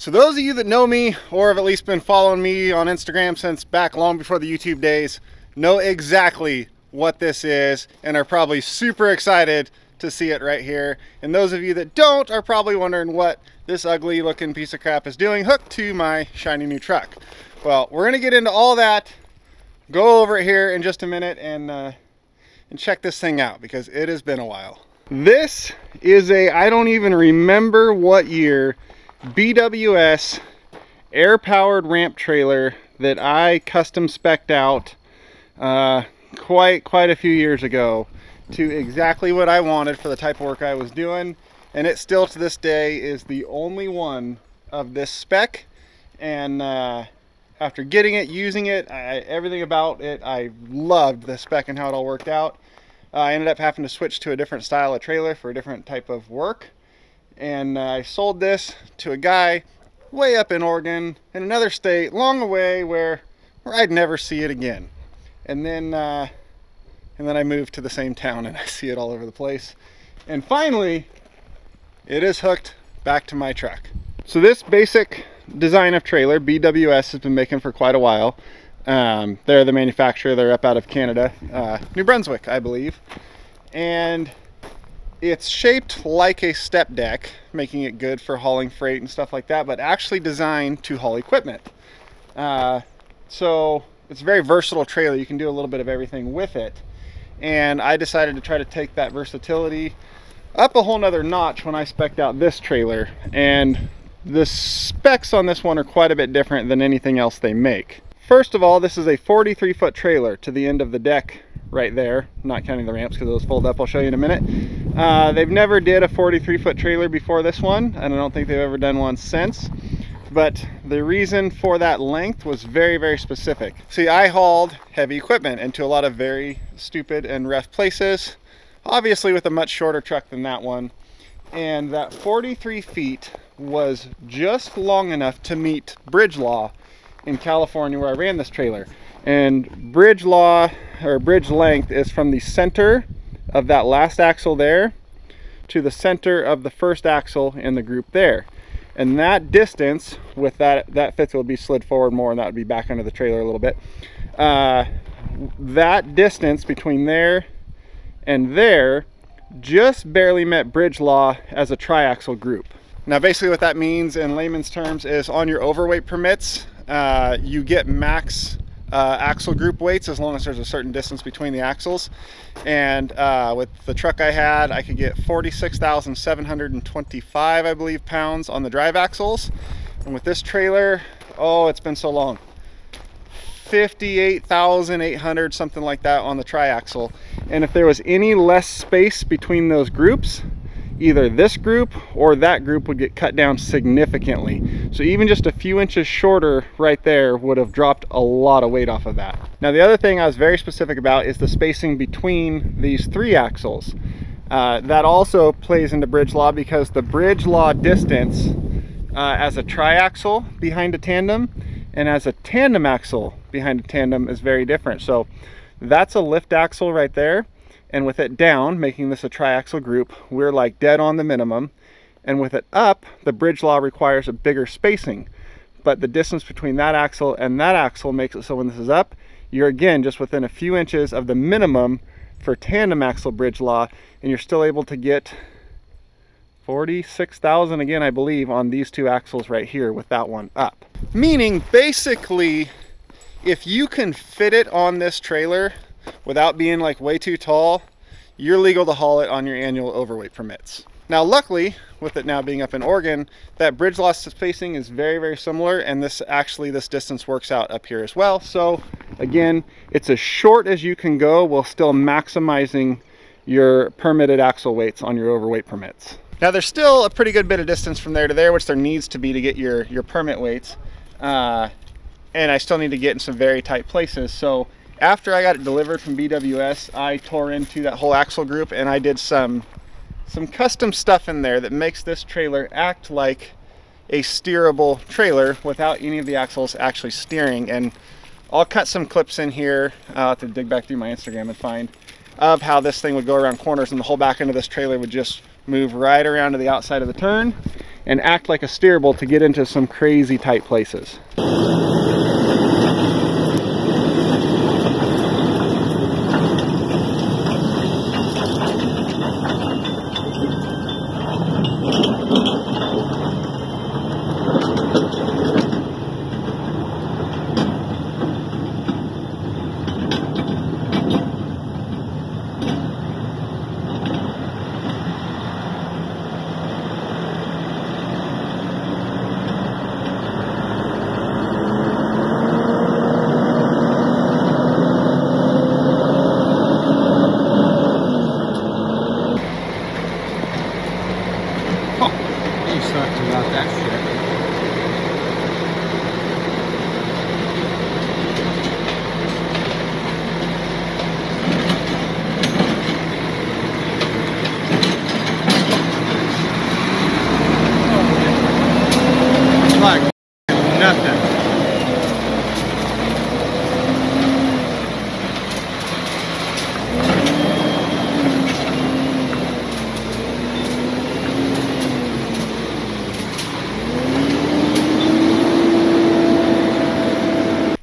So those of you that know me or have at least been following me on Instagram since back long before the YouTube days know exactly what this is and are probably super excited to see it right here. And those of you that don't are probably wondering what this ugly looking piece of crap is doing hooked to my shiny new truck. Well, we're gonna get into all that, go over it here in just a minute and, uh, and check this thing out because it has been a while. This is a, I don't even remember what year, BWS air powered ramp trailer that I custom spec'd out uh, quite, quite a few years ago to exactly what I wanted for the type of work I was doing. And it still to this day is the only one of this spec. And uh, after getting it, using it, I, everything about it, I loved the spec and how it all worked out. Uh, I ended up having to switch to a different style of trailer for a different type of work. And uh, I sold this to a guy way up in Oregon in another state, long away where, where I'd never see it again. And then, uh, and then I moved to the same town and I see it all over the place. And finally, it is hooked back to my truck. So this basic design of trailer, BWS has been making for quite a while. Um, they're the manufacturer, they're up out of Canada, uh, New Brunswick, I believe. And it's shaped like a step deck, making it good for hauling freight and stuff like that, but actually designed to haul equipment. Uh, so it's a very versatile trailer. You can do a little bit of everything with it. And I decided to try to take that versatility up a whole nother notch when I specced out this trailer. And the specs on this one are quite a bit different than anything else they make. First of all, this is a 43 foot trailer to the end of the deck right there, not counting the ramps because those fold up, I'll show you in a minute. Uh, they've never did a 43 foot trailer before this one, and I don't think they've ever done one since. But the reason for that length was very, very specific. See, I hauled heavy equipment into a lot of very stupid and rough places, obviously with a much shorter truck than that one. And that 43 feet was just long enough to meet bridge law in California where I ran this trailer. And bridge law or bridge length is from the center of that last axle there to the center of the first axle in the group there. And that distance with that, that fifth wheel be slid forward more and that would be back under the trailer a little bit. Uh, that distance between there and there just barely met bridge law as a triaxle group. Now basically what that means in layman's terms is on your overweight permits, uh, you get max uh, axle group weights as long as there's a certain distance between the axles. And uh, with the truck I had, I could get 46,725, I believe, pounds on the drive axles. And with this trailer, oh, it's been so long. 58,800, something like that on the triaxle. And if there was any less space between those groups, either this group or that group would get cut down significantly. So even just a few inches shorter right there would have dropped a lot of weight off of that. Now the other thing I was very specific about is the spacing between these three axles. Uh, that also plays into bridge law because the bridge law distance uh, as a triaxle behind a tandem and as a tandem axle behind a tandem is very different. So that's a lift axle right there and with it down, making this a triaxle group, we're like dead on the minimum. And with it up, the bridge law requires a bigger spacing. But the distance between that axle and that axle makes it so when this is up, you're again just within a few inches of the minimum for tandem axle bridge law, and you're still able to get 46,000 again, I believe, on these two axles right here with that one up. Meaning basically, if you can fit it on this trailer, without being like way too tall, you're legal to haul it on your annual overweight permits. Now, luckily, with it now being up in Oregon, that bridge law spacing is very, very similar, and this actually, this distance works out up here as well. So again, it's as short as you can go while still maximizing your permitted axle weights on your overweight permits. Now there's still a pretty good bit of distance from there to there, which there needs to be to get your, your permit weights. Uh, and I still need to get in some very tight places. So after I got it delivered from BWS, I tore into that whole axle group and I did some some custom stuff in there that makes this trailer act like a steerable trailer without any of the axles actually steering. And I'll cut some clips in here. Uh, I'll to dig back through my Instagram and find of how this thing would go around corners and the whole back end of this trailer would just move right around to the outside of the turn. and act like a steerable to get into some crazy tight places.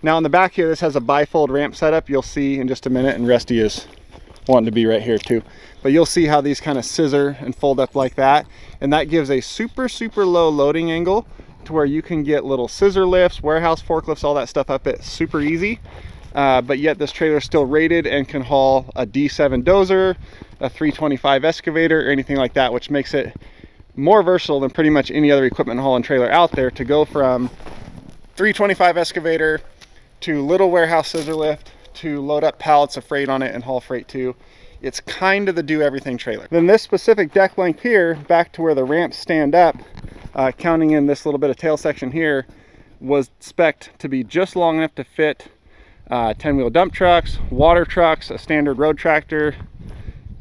Now on the back here, this has a bifold ramp setup. You'll see in just a minute, and Rusty is wanting to be right here too. But you'll see how these kind of scissor and fold up like that. And that gives a super, super low loading angle to where you can get little scissor lifts, warehouse forklifts, all that stuff up it super easy. Uh, but yet this trailer is still rated and can haul a D7 dozer, a 325 excavator, or anything like that, which makes it more versatile than pretty much any other equipment hauling trailer out there to go from 325 excavator to little warehouse scissor lift to load up pallets of freight on it and haul freight too. It's kind of the do everything trailer. Then this specific deck length here, back to where the ramps stand up, uh, counting in this little bit of tail section here, was spec'd to be just long enough to fit uh, 10 wheel dump trucks, water trucks, a standard road tractor.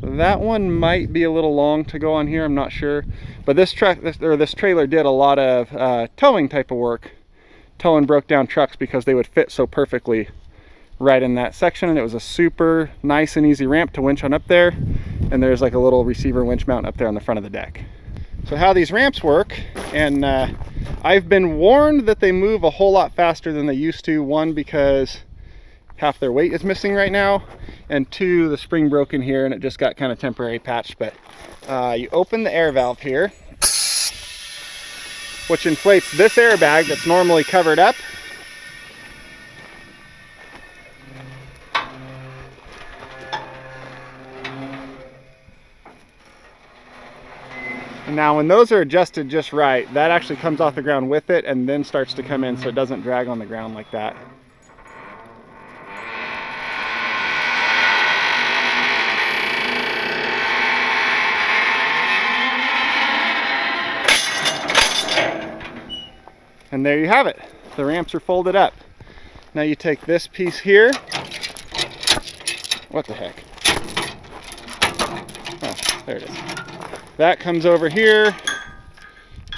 That one might be a little long to go on here, I'm not sure. But this truck, this, or this trailer did a lot of uh, towing type of work towing broke down trucks because they would fit so perfectly right in that section and it was a super nice and easy ramp to winch on up there and there's like a little receiver winch mount up there on the front of the deck. So how these ramps work and uh, I've been warned that they move a whole lot faster than they used to. One because half their weight is missing right now and two the spring broke in here and it just got kind of temporary patched but uh, you open the air valve here which inflates this airbag that's normally covered up. And now when those are adjusted just right, that actually comes off the ground with it and then starts to come in so it doesn't drag on the ground like that. And there you have it. The ramps are folded up. Now you take this piece here. What the heck? Oh, there it is. That comes over here.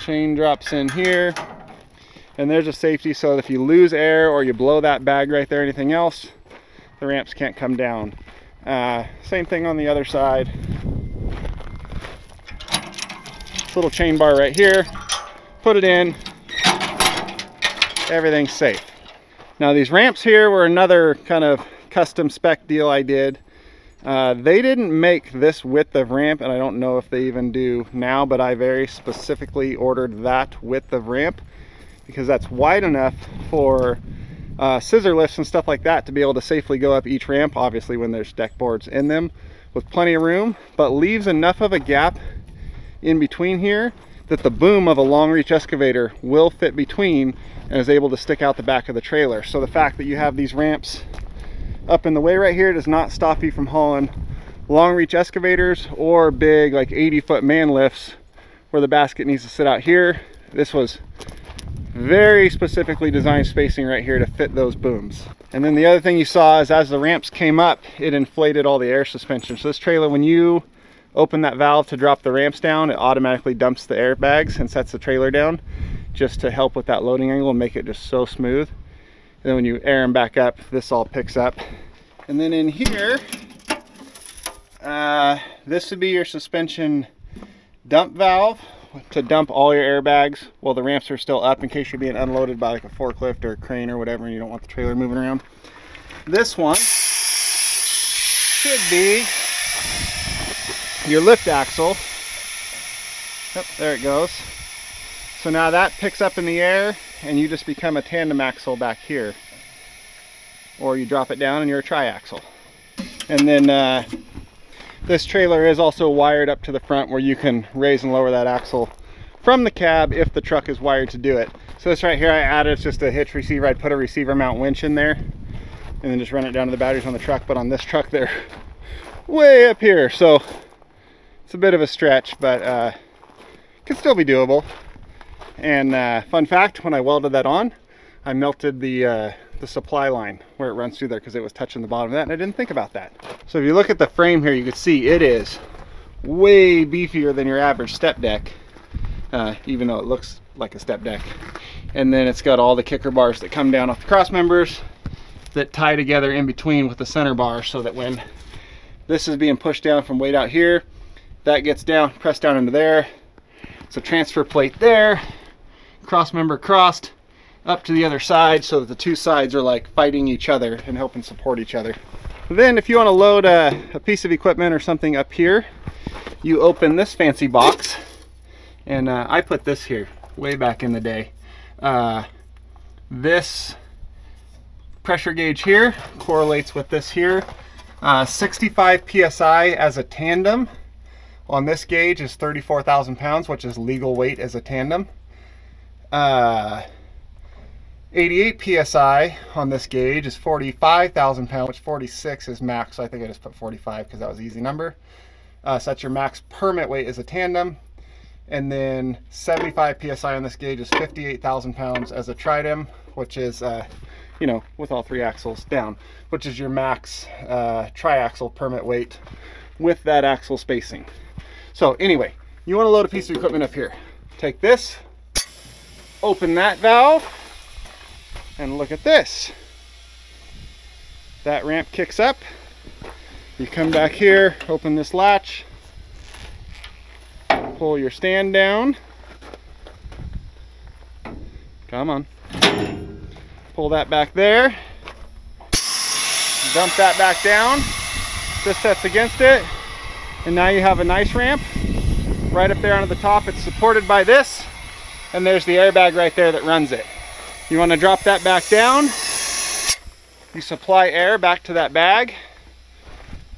Chain drops in here. And there's a safety so that if you lose air or you blow that bag right there, anything else, the ramps can't come down. Uh, same thing on the other side. This little chain bar right here. Put it in, everything's safe. Now these ramps here were another kind of custom spec deal I did. Uh, they didn't make this width of ramp and I don't know if they even do now, but I very specifically ordered that width of ramp because that's wide enough for uh, scissor lifts and stuff like that to be able to safely go up each ramp, obviously when there's deck boards in them with plenty of room, but leaves enough of a gap in between here that the boom of a long reach excavator will fit between and is able to stick out the back of the trailer. So the fact that you have these ramps up in the way right here does not stop you from hauling long reach excavators or big like 80 foot man lifts where the basket needs to sit out here. This was very specifically designed spacing right here to fit those booms. And then the other thing you saw is as the ramps came up, it inflated all the air suspension. So this trailer, when you open that valve to drop the ramps down, it automatically dumps the airbags and sets the trailer down just to help with that loading angle and make it just so smooth. And then when you air them back up, this all picks up. And then in here, uh, this would be your suspension dump valve, to dump all your airbags while the ramps are still up in case you're being unloaded by like a forklift or a crane or whatever and you don't want the trailer moving around. This one should be your lift axle. Yep, there it goes. So now that picks up in the air and you just become a tandem axle back here. Or you drop it down and you're a triaxle. And then uh, this trailer is also wired up to the front where you can raise and lower that axle from the cab if the truck is wired to do it. So this right here I added, it's just a hitch receiver. I'd put a receiver mount winch in there and then just run it down to the batteries on the truck. But on this truck they're way up here. So it's a bit of a stretch, but uh, can still be doable. And uh, fun fact, when I welded that on, I melted the, uh, the supply line where it runs through there because it was touching the bottom of that and I didn't think about that. So if you look at the frame here, you can see it is way beefier than your average step deck, uh, even though it looks like a step deck. And then it's got all the kicker bars that come down off the cross members that tie together in between with the center bar so that when this is being pushed down from weight out here, that gets down, pressed down into there. So transfer plate there, cross member crossed up to the other side so that the two sides are like fighting each other and helping support each other. Then if you want to load a, a piece of equipment or something up here, you open this fancy box and uh, I put this here way back in the day. Uh, this pressure gauge here correlates with this here. Uh, 65 PSI as a tandem on this gauge is 34,000 pounds, which is legal weight as a tandem uh, 88 psi on this gauge is 45,000 pounds, which 46 is max. So I think I just put 45 because that was an easy number. Uh, so that's your max permit weight as a tandem. And then 75 psi on this gauge is 58,000 pounds as a tridem, which is, uh, you know, with all three axles down, which is your max uh, triaxle permit weight with that axle spacing. So anyway, you want to load a piece of equipment up here. Take this, open that valve and look at this. That ramp kicks up. You come back here, open this latch, pull your stand down. Come on. Pull that back there. Dump that back down. This sets against it. And now you have a nice ramp right up there onto the top. It's supported by this and there's the airbag right there that runs it. You want to drop that back down. You supply air back to that bag.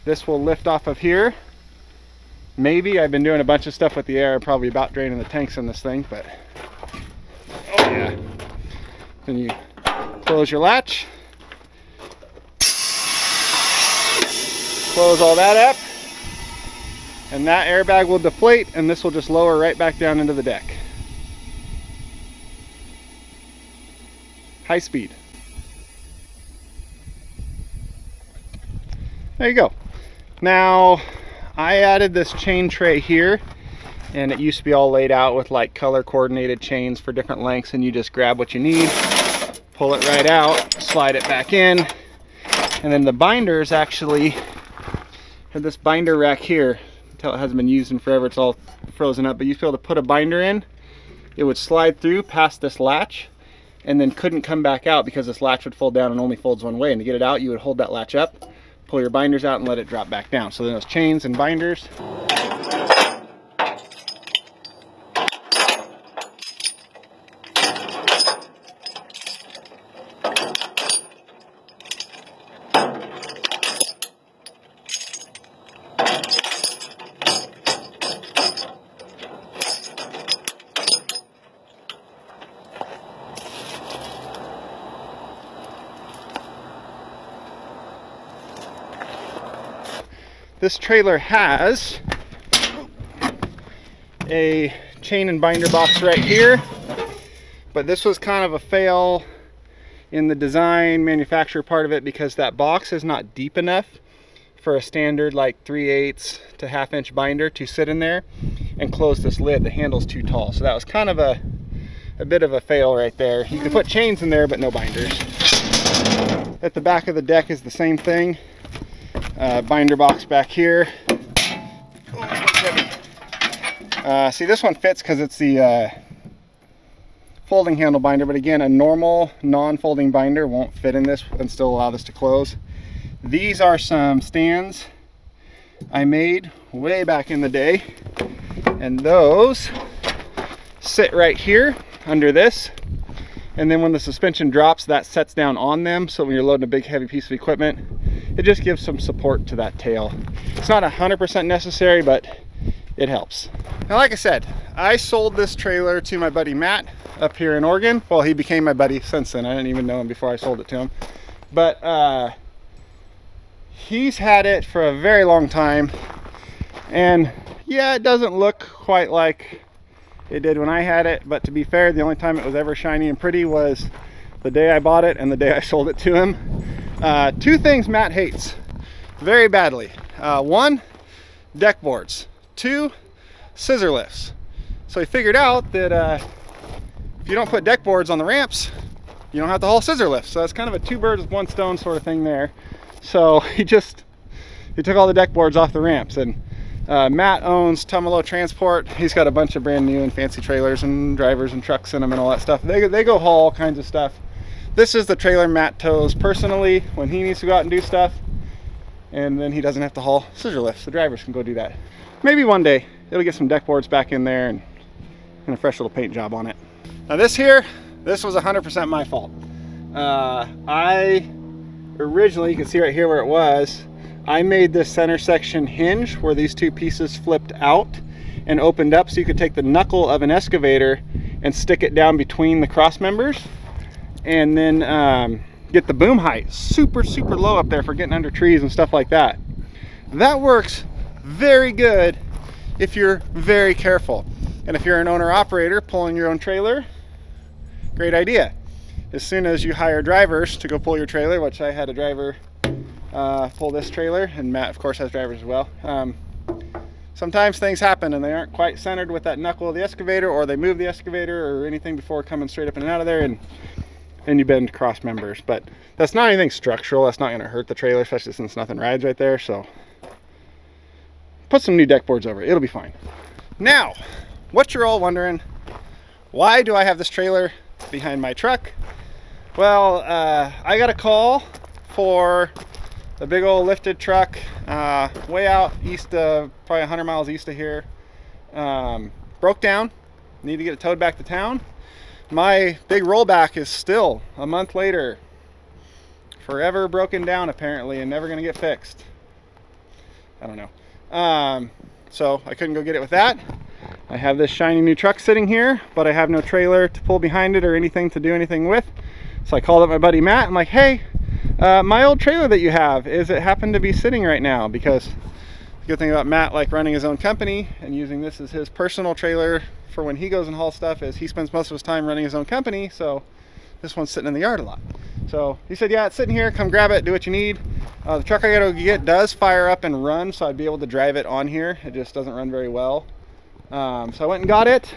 This will lift off of here. Maybe I've been doing a bunch of stuff with the air, probably about draining the tanks in this thing, but oh yeah. Then you close your latch. Close all that up. And that airbag will deflate and this will just lower right back down into the deck. high speed. There you go. Now, I added this chain tray here and it used to be all laid out with like color coordinated chains for different lengths and you just grab what you need, pull it right out, slide it back in, and then the binders actually have this binder rack here until it hasn't been used in forever, it's all frozen up, but you able to put a binder in, it would slide through past this latch and then couldn't come back out because this latch would fold down and only folds one way. And to get it out, you would hold that latch up, pull your binders out and let it drop back down. So then those chains and binders this trailer has a chain and binder box right here but this was kind of a fail in the design manufacturer part of it because that box is not deep enough for a standard like 3 eighths to half inch binder to sit in there and close this lid. The handle's too tall. So that was kind of a a bit of a fail right there. You could put chains in there but no binders. At the back of the deck is the same thing uh, binder box back here. Uh, see, this one fits because it's the uh, folding handle binder, but again, a normal non-folding binder won't fit in this and still allow this to close. These are some stands I made way back in the day, and those sit right here under this. And then when the suspension drops, that sets down on them. So when you're loading a big heavy piece of equipment, it just gives some support to that tail. It's not 100% necessary, but it helps. Now, like I said, I sold this trailer to my buddy Matt up here in Oregon. Well, he became my buddy since then. I didn't even know him before I sold it to him. But uh, he's had it for a very long time. And yeah, it doesn't look quite like it did when I had it. But to be fair, the only time it was ever shiny and pretty was the day I bought it and the day I sold it to him. Uh, two things Matt hates very badly. Uh, one, deck boards. Two, scissor lifts. So he figured out that uh, if you don't put deck boards on the ramps, you don't have to haul scissor lifts. So that's kind of a two birds with one stone sort of thing there. So he just, he took all the deck boards off the ramps and uh, Matt owns Tumalo Transport. He's got a bunch of brand new and fancy trailers and drivers and trucks in them and all that stuff. They, they go haul all kinds of stuff. This is the trailer Matt tows personally when he needs to go out and do stuff. And then he doesn't have to haul scissor lifts. The drivers can go do that. Maybe one day it'll get some deck boards back in there and, and a fresh little paint job on it. Now this here, this was 100% my fault. Uh, I originally, you can see right here where it was, I made this center section hinge where these two pieces flipped out and opened up so you could take the knuckle of an excavator and stick it down between the cross members and then um, get the boom height super, super low up there for getting under trees and stuff like that. That works very good if you're very careful. And if you're an owner operator pulling your own trailer, great idea. As soon as you hire drivers to go pull your trailer, which I had a driver uh, pull this trailer, and Matt, of course, has drivers as well. Um, sometimes things happen and they aren't quite centered with that knuckle of the excavator, or they move the excavator or anything before coming straight up and out of there, and and you bend cross members. But that's not anything structural. That's not going to hurt the trailer, especially since nothing rides right there. So put some new deck boards over it. It'll be fine. Now, what you're all wondering, why do I have this trailer behind my truck? Well, uh, I got a call for the big old lifted truck uh, way out east of probably 100 miles east of here. Um, broke down need to get it towed back to town. My big rollback is still a month later. Forever broken down apparently and never gonna get fixed. I don't know. Um, so I couldn't go get it with that. I have this shiny new truck sitting here but I have no trailer to pull behind it or anything to do anything with. So I called up my buddy Matt. I'm like hey uh, my old trailer that you have is it happened to be sitting right now? Because the good thing about Matt like running his own company and using this as his personal trailer for when he goes and hauls stuff is he spends most of his time running his own company so this one's sitting in the yard a lot. So he said yeah it's sitting here. Come grab it. Do what you need. Uh, the truck I gotta get does fire up and run so I'd be able to drive it on here. It just doesn't run very well. Um, so I went and got it.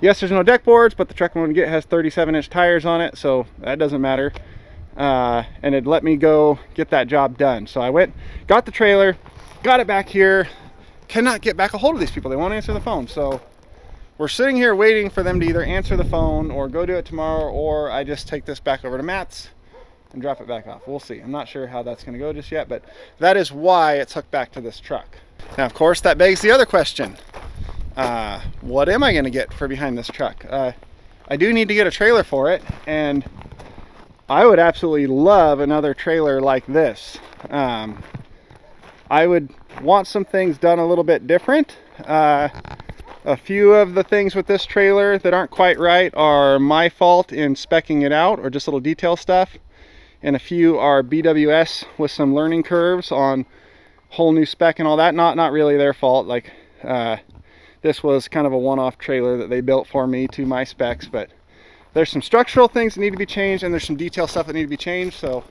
Yes there's no deck boards but the truck I'm gonna get has 37 inch tires on it so that doesn't matter uh, and it let me go get that job done. So I went, got the trailer, got it back here, cannot get back a hold of these people. They won't answer the phone. So we're sitting here waiting for them to either answer the phone or go do it tomorrow, or I just take this back over to Matt's and drop it back off. We'll see. I'm not sure how that's going to go just yet, but that is why it's hooked back to this truck. Now, of course, that begs the other question. Uh, what am I going to get for behind this truck? Uh, I do need to get a trailer for it, and I would absolutely love another trailer like this. Um, I would want some things done a little bit different. Uh, a few of the things with this trailer that aren't quite right are my fault in specking it out or just little detail stuff. And a few are BWS with some learning curves on whole new spec and all that. Not, not really their fault. Like uh, this was kind of a one-off trailer that they built for me to my specs, but there's some structural things that need to be changed and there's some detail stuff that need to be changed. So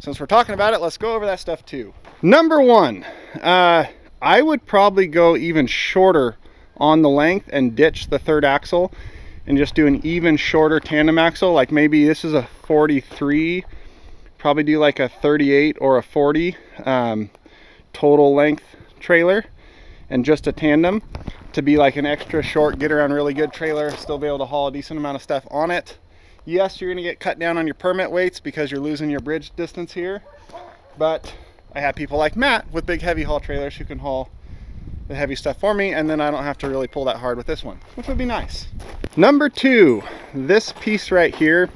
since we're talking about it, let's go over that stuff too. Number one, uh, I would probably go even shorter on the length and ditch the third axle and just do an even shorter tandem axle. Like maybe this is a 43, probably do like a 38 or a 40 um, total length trailer and just a tandem. to be like an extra short, get around really good trailer, still be able to haul a decent amount of stuff on it. Yes, you're gonna get cut down on your permit weights because you're losing your bridge distance here, but I have people like Matt with big heavy haul trailers who can haul the heavy stuff for me and then I don't have to really pull that hard with this one, which would be nice. Number two, this piece right here,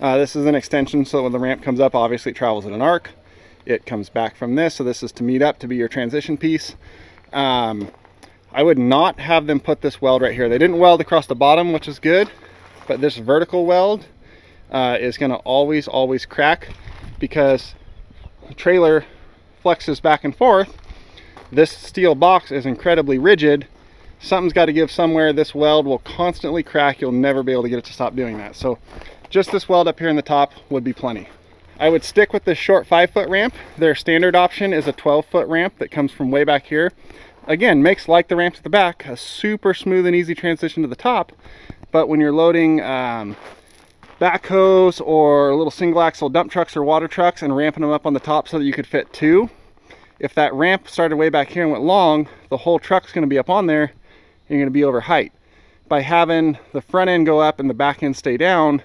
uh, this is an extension so when the ramp comes up, obviously it travels in an arc. It comes back from this, so this is to meet up to be your transition piece. Um, I would not have them put this weld right here. They didn't weld across the bottom, which is good, but this vertical weld uh, is gonna always, always crack because the trailer flexes back and forth this steel box is incredibly rigid. Something's got to give somewhere. This weld will constantly crack. You'll never be able to get it to stop doing that. So just this weld up here in the top would be plenty. I would stick with this short five foot ramp. Their standard option is a 12 foot ramp that comes from way back here. Again, makes like the ramps at the back, a super smooth and easy transition to the top. But when you're loading um, backhoes or little single axle dump trucks or water trucks and ramping them up on the top so that you could fit two, if that ramp started way back here and went long, the whole truck's gonna be up on there, you're gonna be over height. By having the front end go up and the back end stay down,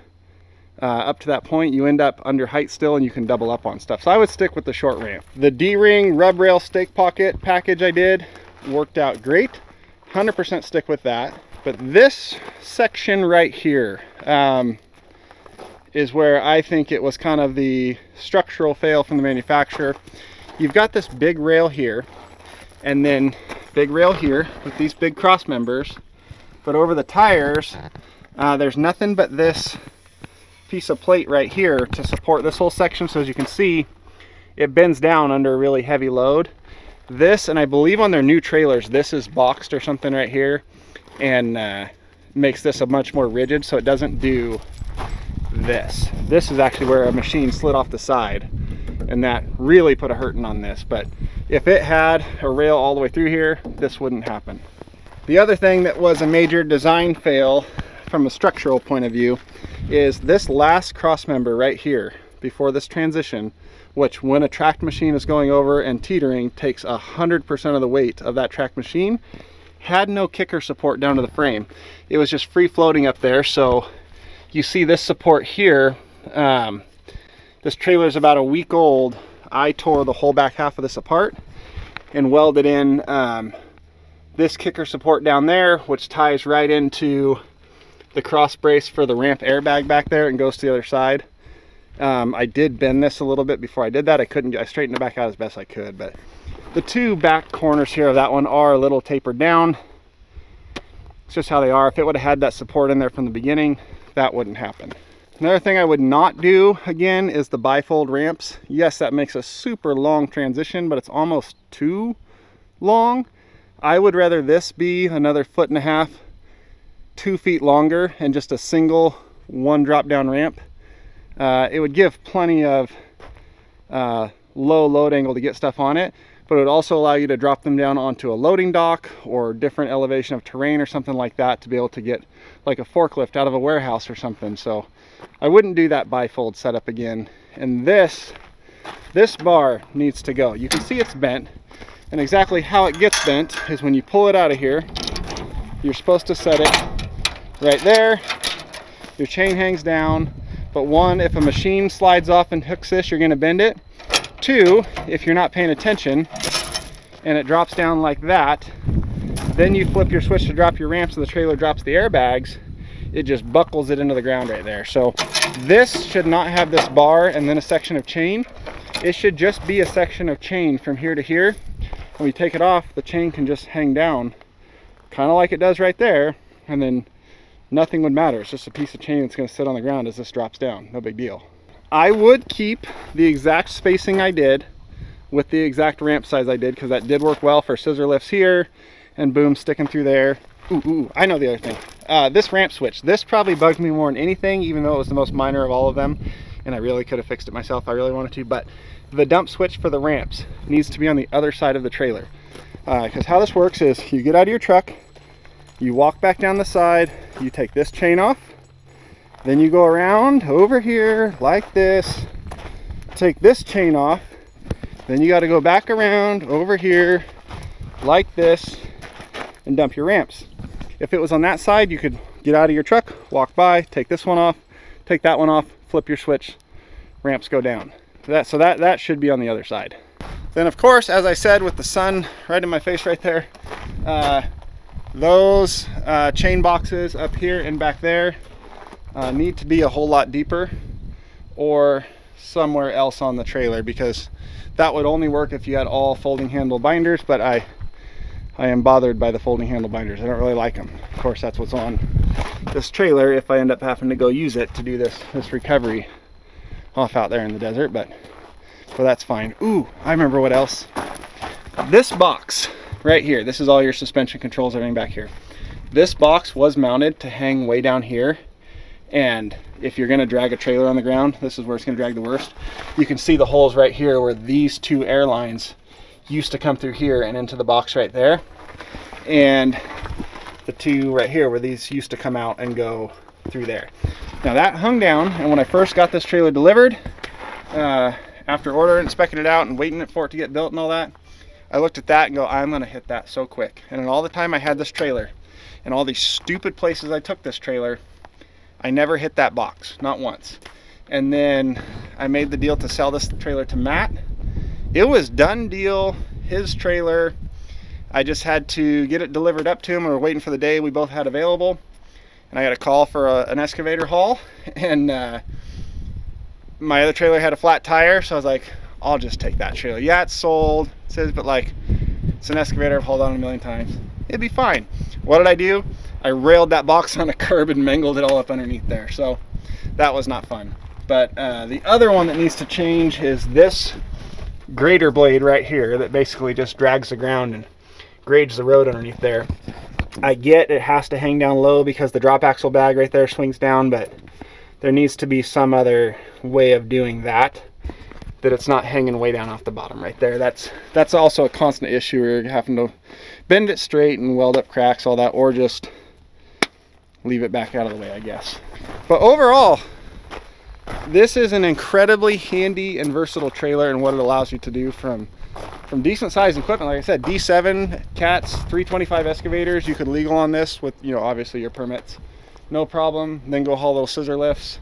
uh, up to that point, you end up under height still and you can double up on stuff. So I would stick with the short ramp. The D-ring rub rail stake pocket package I did worked out great. 100% stick with that. But this section right here um, is where I think it was kind of the structural fail from the manufacturer you've got this big rail here and then big rail here with these big cross members but over the tires uh, there's nothing but this piece of plate right here to support this whole section so as you can see it bends down under a really heavy load this and I believe on their new trailers this is boxed or something right here and uh, makes this a much more rigid so it doesn't do this this is actually where a machine slid off the side and that really put a hurting on this. But if it had a rail all the way through here, this wouldn't happen. The other thing that was a major design fail from a structural point of view is this last cross member right here before this transition, which when a track machine is going over and teetering takes a 100% of the weight of that track machine, had no kicker support down to the frame. It was just free floating up there. So you see this support here, um, this trailer is about a week old. I tore the whole back half of this apart and welded in um, this kicker support down there, which ties right into the cross brace for the ramp airbag back there and goes to the other side. Um, I did bend this a little bit before I did that. I couldn't, I straightened it back out as best I could, but the two back corners here of that one are a little tapered down. It's just how they are. If it would have had that support in there from the beginning, that wouldn't happen. Another thing I would not do again is the bifold ramps. Yes, that makes a super long transition, but it's almost too long. I would rather this be another foot and a half, two feet longer and just a single one drop down ramp. Uh, it would give plenty of uh, low load angle to get stuff on it, but it would also allow you to drop them down onto a loading dock or different elevation of terrain or something like that to be able to get like a forklift out of a warehouse or something. So I wouldn't do that bifold setup again. And this, this bar needs to go. You can see it's bent. And exactly how it gets bent is when you pull it out of here, you're supposed to set it right there. Your chain hangs down. But one, if a machine slides off and hooks this, you're gonna bend it. Two, if you're not paying attention and it drops down like that, then you flip your switch to drop your ramp so the trailer drops the airbags it just buckles it into the ground right there. So this should not have this bar and then a section of chain. It should just be a section of chain from here to here. When we take it off, the chain can just hang down, kind of like it does right there, and then nothing would matter. It's just a piece of chain that's gonna sit on the ground as this drops down, no big deal. I would keep the exact spacing I did with the exact ramp size I did because that did work well for scissor lifts here and boom sticking through there Ooh, ooh, I know the other thing. Uh, this ramp switch. This probably bugged me more than anything, even though it was the most minor of all of them. And I really could have fixed it myself. I really wanted to. But the dump switch for the ramps needs to be on the other side of the trailer. Because uh, how this works is you get out of your truck, you walk back down the side, you take this chain off, then you go around over here like this, take this chain off, then you got to go back around over here like this, and dump your ramps. If it was on that side, you could get out of your truck, walk by, take this one off, take that one off, flip your switch, ramps go down. So that, so that, that should be on the other side. Then of course, as I said, with the sun right in my face right there, uh, those uh, chain boxes up here and back there uh, need to be a whole lot deeper or somewhere else on the trailer because that would only work if you had all folding handle binders, but I I am bothered by the folding handle binders. I don't really like them. Of course, that's what's on this trailer if I end up having to go use it to do this, this recovery off out there in the desert, but well, that's fine. Ooh, I remember what else. This box right here, this is all your suspension controls, everything back here. This box was mounted to hang way down here. And if you're gonna drag a trailer on the ground, this is where it's gonna drag the worst. You can see the holes right here where these two air lines used to come through here and into the box right there. And the two right here where these used to come out and go through there. Now that hung down, and when I first got this trailer delivered, uh, after ordering, inspecting it out and waiting for it to get built and all that, I looked at that and go, I'm gonna hit that so quick. And in all the time I had this trailer, and all these stupid places I took this trailer, I never hit that box, not once. And then I made the deal to sell this trailer to Matt. It was done deal, his trailer. I just had to get it delivered up to him. We were waiting for the day we both had available. And I got a call for a, an excavator haul. And uh, my other trailer had a flat tire. So I was like, I'll just take that trailer. Yeah, it's sold. It says, but like, it's an excavator I've hauled on a million times. It'd be fine. What did I do? I railed that box on a curb and mangled it all up underneath there. So that was not fun. But uh, the other one that needs to change is this grader blade right here that basically just drags the ground and grades the road underneath there. I get it has to hang down low because the drop axle bag right there swings down, but there needs to be some other way of doing that that it's not hanging way down off the bottom right there. That's that's also a constant issue. We're having to bend it straight and weld up cracks, all that, or just leave it back out of the way, I guess. But overall, this is an incredibly handy and versatile trailer and what it allows you to do from from decent sized equipment. Like I said, D7 cats, 325 excavators. You could legal on this with, you know, obviously your permits. No problem. Then go haul little scissor lifts.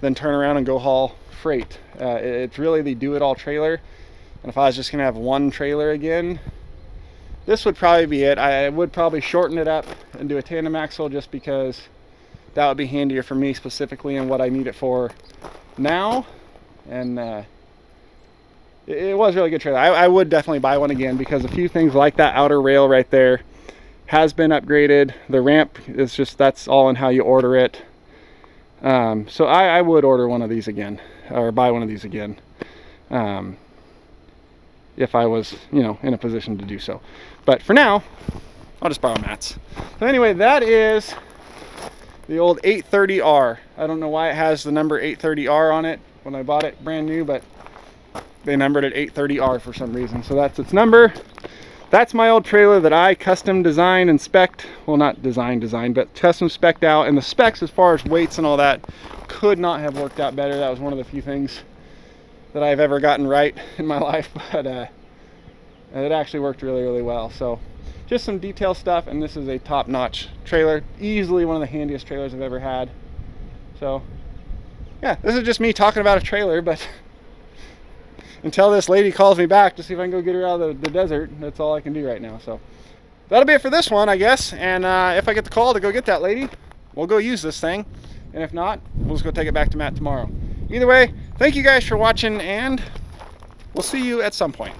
Then turn around and go haul freight. Uh, it's really the do-it-all trailer. And if I was just gonna have one trailer again, this would probably be it. I would probably shorten it up and do a tandem axle just because that would be handier for me specifically and what I need it for now. And uh, it, was really good trailer. I, I would definitely buy one again because a few things like that outer rail right there has been upgraded. The ramp is just, that's all in how you order it. Um, so I, I, would order one of these again or buy one of these again. Um, if I was, you know, in a position to do so. But for now, I'll just borrow Matt's. So anyway, that is the old 830R. I don't know why it has the number 830R on it when I bought it brand new, but they numbered it 830R for some reason. So that's its number. That's my old trailer that I custom designed and spec'd. Well, not design, design, but custom spec'd out. And the specs as far as weights and all that could not have worked out better. That was one of the few things that I've ever gotten right in my life, but uh, it actually worked really, really well. So just some detail stuff, and this is a top-notch trailer. Easily one of the handiest trailers I've ever had. So yeah, this is just me talking about a trailer, but until this lady calls me back to see if I can go get her out of the, the desert, that's all I can do right now. So that'll be it for this one, I guess. And uh, if I get the call to go get that lady, we'll go use this thing. And if not, we'll just go take it back to Matt tomorrow. Either way, thank you guys for watching, and we'll see you at some point.